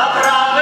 Abra